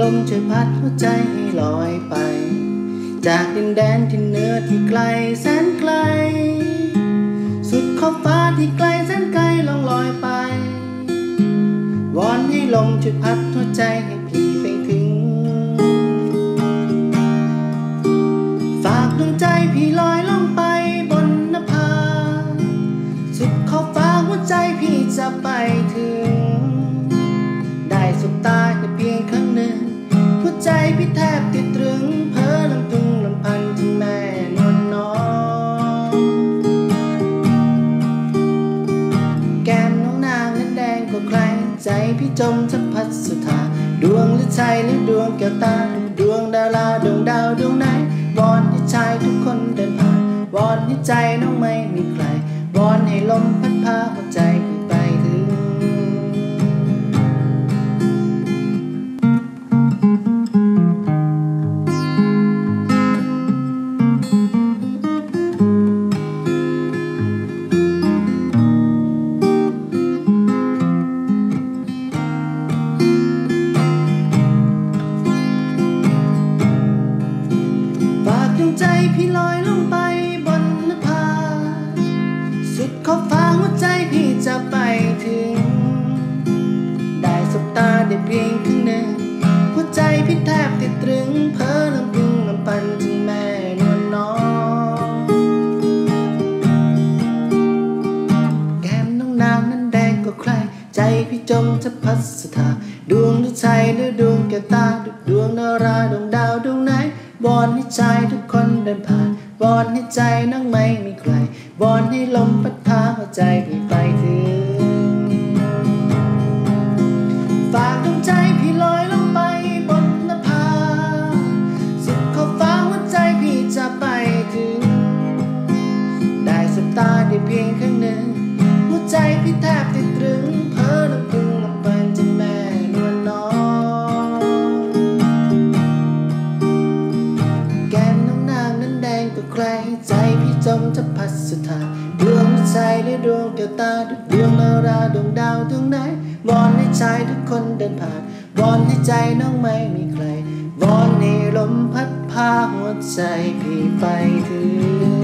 ลมเฉยพัดหัวใจให้ลอยไป จากดินแดนที่เหนือที่ไกลแสนไกล สุดขอบฟ้าที่ไกลแสนไกลลองลอยไป วอนให้ลมช่วยพัดหัวใจให้ ใจพี่จมจะพัดสุธาดวงหรือใจหรือดวงแก้วตาดวงดาราดวงดาวดวงไหนวอนให้ชายทุกคนเดินผ่านวอนให้ใจน้องไม่มีใครวอนให้ลมพัดพาหัวใจ ได้เพียงครึ่งหนึ่งหัวใจพี่แทบติดตรึงเพ้อลำพึงลำพันถึงแม่นวลน้อง แก้มน้องนางนั้นแดงกว่าใคร ใจพี่จมจะพัสธาดวงหรือใจหรือดวงแก้วตาดวงนาราดวงดาวดวงไหนวอนให้ใจทุกคนเดินผ่านวอนให้ใจน้องไม่มีใครวอนให้ลมพัดพาหัวใจพี่ไปถึง สบตาได้เพียงครั้งหนึ่ง หัวใจพี่แทบติดตรึง เพ้อลำพึงลำพันจนแม่นวลน้องแก้มน้องนางนั้นแดงกว่าใคร ใจพี่จมจะพัดสุธาดวงใจหรือดวงแก้วตาดวงนาราดวงดาวดวงไหนวอนให้ชายทุกคนเดินผ่านวอนให้ใจน้องไม่มีใครวอนให้ลมพัดพาหัวใจพี่ไปถึง